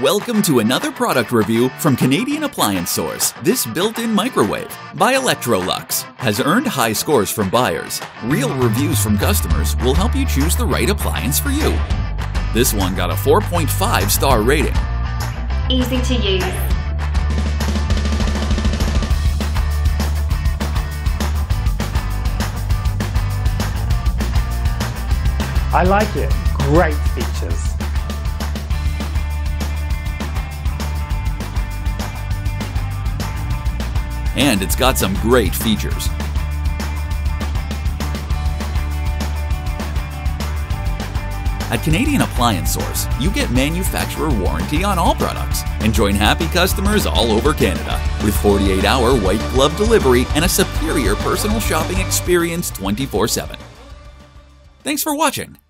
Welcome to another product review from Canadian Appliance Source. This built-in microwave by Electrolux has earned high scores from buyers. Real reviews from customers will help you choose the right appliance for you. This one got a 4.5 star rating. Easy to use. I like it. Great features. And it's got some great features. At Canadian Appliance Source, you get manufacturer warranty on all products and join happy customers all over Canada with 48 hour white glove delivery and a superior personal shopping experience 24 7. Thanks for watching.